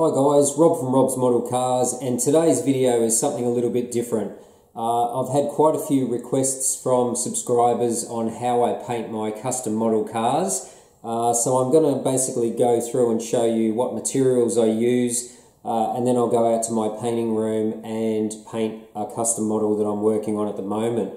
Hi guys, Rob from Rob's Model Cars and today's video is something a little bit different. Uh, I've had quite a few requests from subscribers on how I paint my custom model cars. Uh, so I'm going to basically go through and show you what materials I use uh, and then I'll go out to my painting room and paint a custom model that I'm working on at the moment.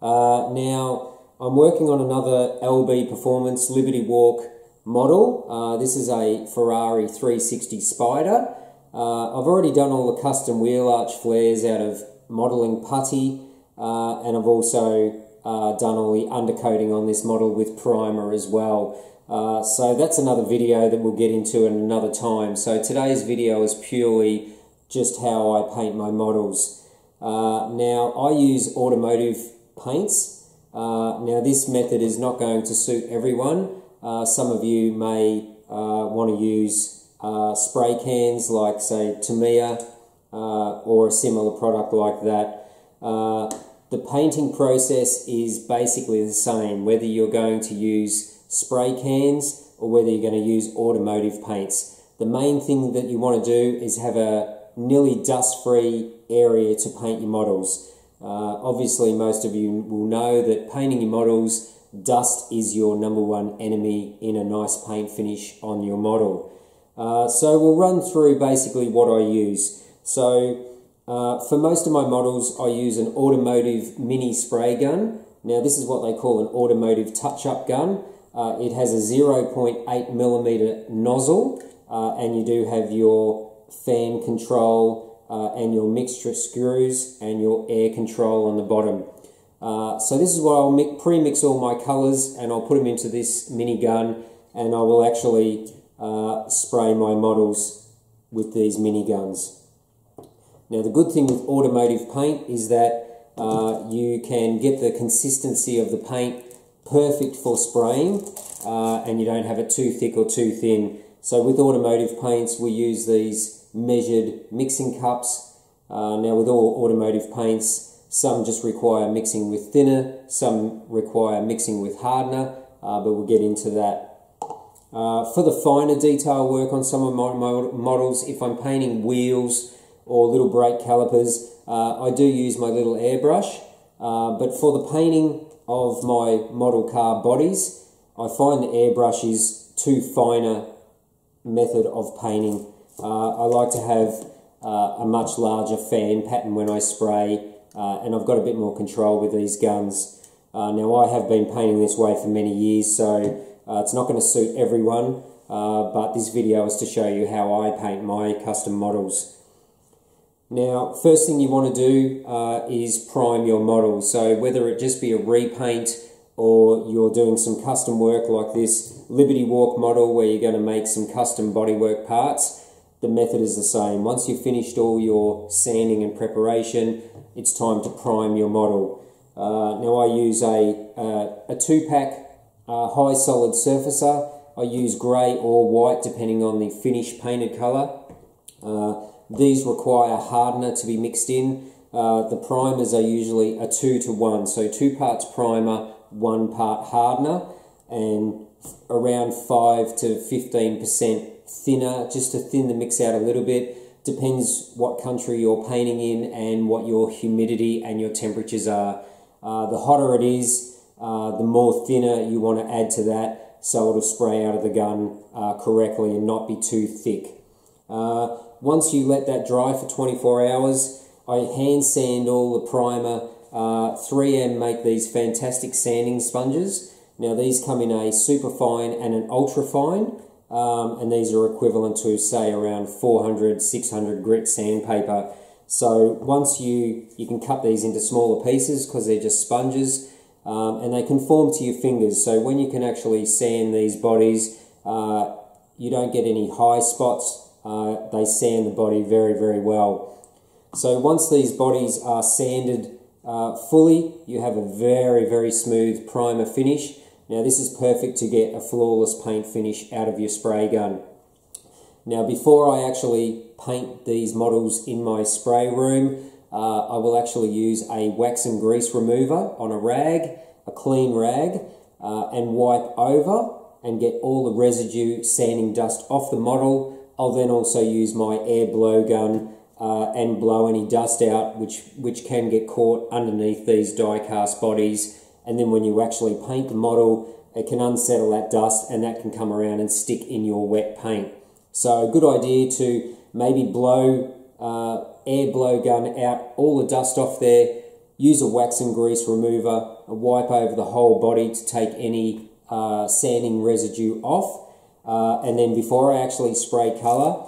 Uh, now I'm working on another LB Performance Liberty Walk model. Uh, this is a Ferrari 360 Spider. Uh, I've already done all the custom wheel arch flares out of modelling putty uh, and I've also uh, done all the undercoating on this model with primer as well. Uh, so that's another video that we'll get into in another time. So today's video is purely just how I paint my models. Uh, now I use automotive paints. now this method is not going to suit everyone. Uh, some of you may uh, want to use uh, spray cans like, say, Tamiya uh, or a similar product like that. Uh, the painting process is basically the same, whether you're going to use spray cans or whether you're going to use automotive paints. The main thing that you want to do is have a nearly dust-free area to paint your models. Uh, obviously, most of you will know that painting your models dust is your number one enemy in a nice paint finish on your model. Uh, so we'll run through basically what I use. So uh, for most of my models, I use an automotive mini spray gun. Now this is what they call an automotive touch-up gun. Uh, it has a 0.8 millimeter nozzle uh, and you do have your fan control uh, and your mixture screws and your air control on the bottom. Uh, so this is where I'll pre-mix all my colours and I'll put them into this mini gun and I will actually uh, spray my models with these mini guns. Now the good thing with automotive paint is that uh, you can get the consistency of the paint perfect for spraying uh, and you don't have it too thick or too thin. So with automotive paints we use these measured mixing cups. Uh, now with all automotive paints some just require mixing with thinner, some require mixing with hardener, uh, but we'll get into that. Uh, for the finer detail work on some of my models, if I'm painting wheels or little brake calipers, uh, I do use my little airbrush. Uh, but for the painting of my model car bodies, I find the airbrush is too finer method of painting. Uh, I like to have uh, a much larger fan pattern when I spray uh, and I've got a bit more control with these guns. Uh, now I have been painting this way for many years, so uh, it's not going to suit everyone, uh, but this video is to show you how I paint my custom models. Now, first thing you want to do uh, is prime your model. So whether it just be a repaint or you're doing some custom work like this Liberty Walk model where you're going to make some custom bodywork parts, the method is the same. Once you've finished all your sanding and preparation, it's time to prime your model. Uh, now I use a, uh, a two-pack uh, high solid surfacer. I use grey or white depending on the finish painted colour. Uh, these require hardener to be mixed in. Uh, the primers are usually a two to one, so two parts primer, one part hardener, and around 5 to 15% thinner, just to thin the mix out a little bit depends what country you're painting in and what your humidity and your temperatures are. Uh, the hotter it is, uh, the more thinner you want to add to that so it'll spray out of the gun uh, correctly and not be too thick. Uh, once you let that dry for 24 hours, I hand sand all the primer. 3M uh, make these fantastic sanding sponges. Now these come in a super fine and an ultra fine um, and these are equivalent to say around 400 600 grit sandpaper. So once you you can cut these into smaller pieces because they're just sponges um, and they conform to your fingers. So when you can actually sand these bodies uh, you don't get any high spots. Uh, they sand the body very very well. So once these bodies are sanded uh, fully you have a very very smooth primer finish now this is perfect to get a flawless paint finish out of your spray gun. Now before I actually paint these models in my spray room, uh, I will actually use a wax and grease remover on a rag, a clean rag, uh, and wipe over and get all the residue sanding dust off the model. I'll then also use my air blow gun uh, and blow any dust out which, which can get caught underneath these die cast bodies. And then when you actually paint the model, it can unsettle that dust and that can come around and stick in your wet paint. So a good idea to maybe blow uh, air blow gun out all the dust off there, use a wax and grease remover, wipe over the whole body to take any uh, sanding residue off. Uh, and then before I actually spray colour,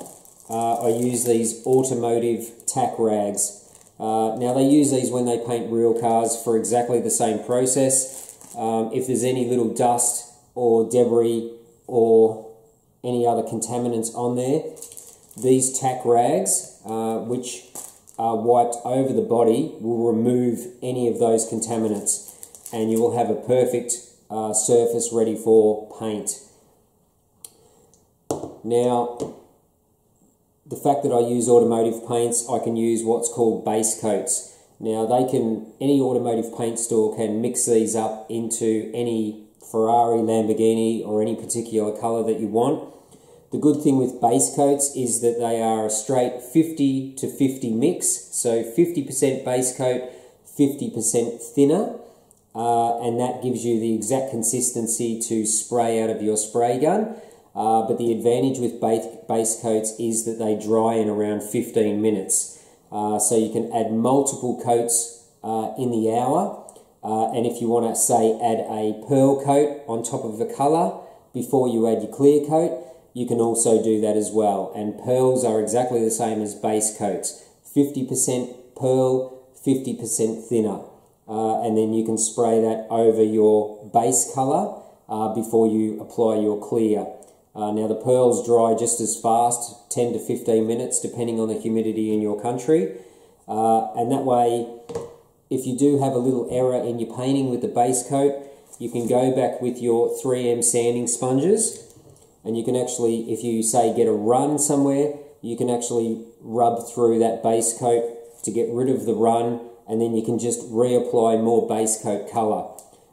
uh, I use these automotive tack rags. Uh, now they use these when they paint real cars for exactly the same process. Um, if there's any little dust or debris or any other contaminants on there, these tack rags, uh, which are wiped over the body, will remove any of those contaminants and you will have a perfect uh, surface ready for paint. Now, the fact that I use automotive paints, I can use what's called base coats. Now they can, any automotive paint store can mix these up into any Ferrari, Lamborghini or any particular colour that you want. The good thing with base coats is that they are a straight 50 to 50 mix. So 50% base coat, 50% thinner. Uh, and that gives you the exact consistency to spray out of your spray gun. Uh, but the advantage with base, base coats is that they dry in around 15 minutes. Uh, so you can add multiple coats uh, in the hour. Uh, and if you want to say add a pearl coat on top of the colour before you add your clear coat, you can also do that as well. And pearls are exactly the same as base coats. 50% pearl, 50% thinner. Uh, and then you can spray that over your base colour uh, before you apply your clear. Uh, now the pearls dry just as fast, 10 to 15 minutes, depending on the humidity in your country. Uh, and that way, if you do have a little error in your painting with the base coat, you can go back with your 3M sanding sponges and you can actually, if you say get a run somewhere, you can actually rub through that base coat to get rid of the run and then you can just reapply more base coat colour.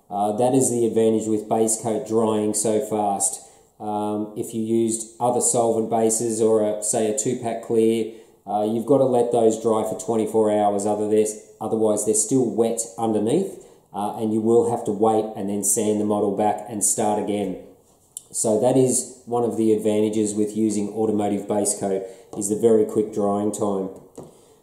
Uh, that is the advantage with base coat drying so fast. Um, if you used other solvent bases or a, say a two-pack clear, uh, you've got to let those dry for 24 hours, otherwise they're still wet underneath uh, and you will have to wait and then sand the model back and start again. So that is one of the advantages with using automotive base coat is the very quick drying time.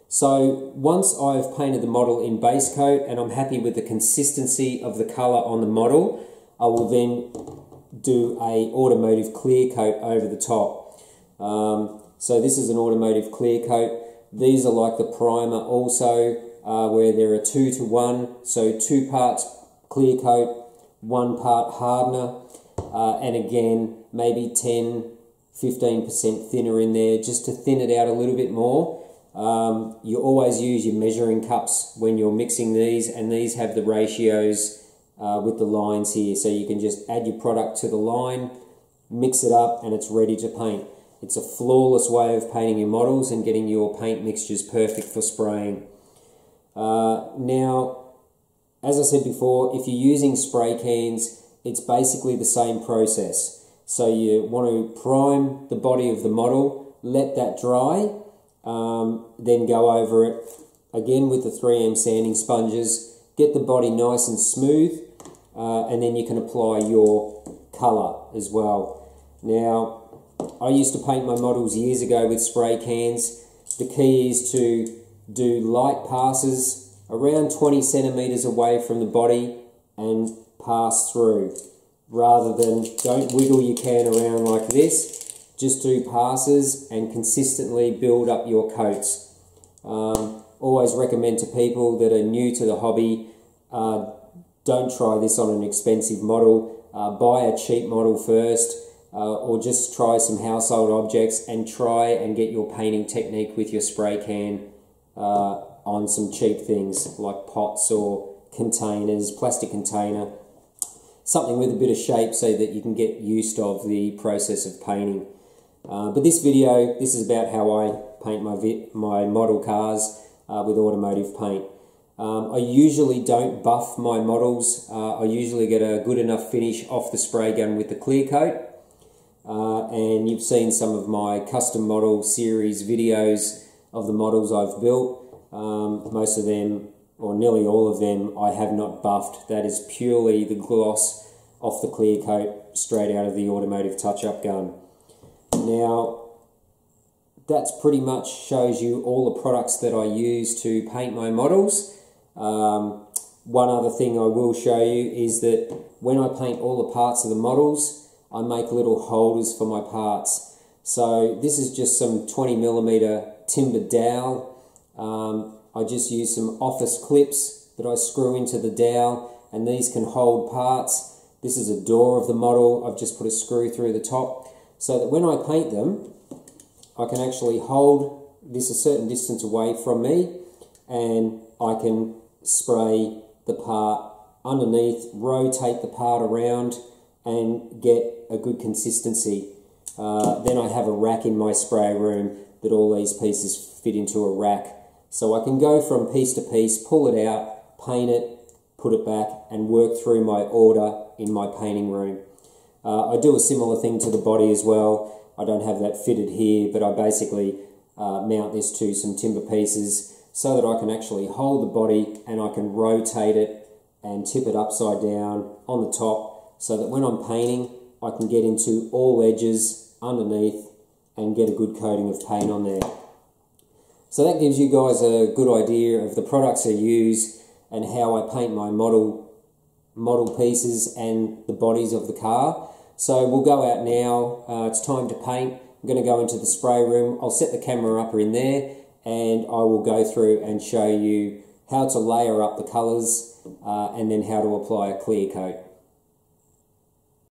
So once I've painted the model in base coat and I'm happy with the consistency of the colour on the model, I will then do a automotive clear coat over the top. Um, so this is an automotive clear coat. These are like the primer also, uh, where there are two to one. So two parts clear coat, one part hardener, uh, and again, maybe 10, 15% thinner in there just to thin it out a little bit more. Um, you always use your measuring cups when you're mixing these, and these have the ratios uh, with the lines here. So you can just add your product to the line, mix it up, and it's ready to paint. It's a flawless way of painting your models and getting your paint mixtures perfect for spraying. Uh, now, as I said before, if you're using spray cans, it's basically the same process. So you want to prime the body of the model, let that dry, um, then go over it again with the 3M sanding sponges, get the body nice and smooth, uh, and then you can apply your colour as well. Now, I used to paint my models years ago with spray cans. The key is to do light passes around 20 centimetres away from the body and pass through rather than don't wiggle your can around like this just do passes and consistently build up your coats um, always recommend to people that are new to the hobby uh, don't try this on an expensive model. Uh, buy a cheap model first uh, or just try some household objects and try and get your painting technique with your spray can uh, on some cheap things like pots or containers, plastic container, something with a bit of shape so that you can get used of the process of painting. Uh, but this video, this is about how I paint my, my model cars uh, with automotive paint. Um, I usually don't buff my models. Uh, I usually get a good enough finish off the spray gun with the clear coat. uh, and you've seen some of my custom model series videos of the models I've built. Um, most of them, or nearly all of them, I have not buffed. That is purely the gloss off the clear coat straight out of the automotive touch-up gun. Now, that's pretty much shows you all the products that I use to paint my models. Um, one other thing I will show you is that when I paint all the parts of the models, I make little holders for my parts. So this is just some 20 millimeter timber dowel. Um, I just use some office clips that I screw into the dowel and these can hold parts. This is a door of the model. I've just put a screw through the top so that when I paint them, I can actually hold this a certain distance away from me and I can spray the part underneath, rotate the part around and get a good consistency. Uh, then I have a rack in my spray room that all these pieces fit into a rack. So I can go from piece to piece, pull it out, paint it, put it back and work through my order in my painting room. Uh, I do a similar thing to the body as well. I don't have that fitted here, but I basically uh, mount this to some timber pieces so that I can actually hold the body and I can rotate it and tip it upside down on the top so that when I'm painting, I can get into all edges underneath and get a good coating of paint on there. So that gives you guys a good idea of the products I use and how I paint my model model pieces and the bodies of the car. So we'll go out now. Uh, it's time to paint. I'm going to go into the spray room. I'll set the camera up in there and I will go through and show you how to layer up the colours uh, and then how to apply a clear coat.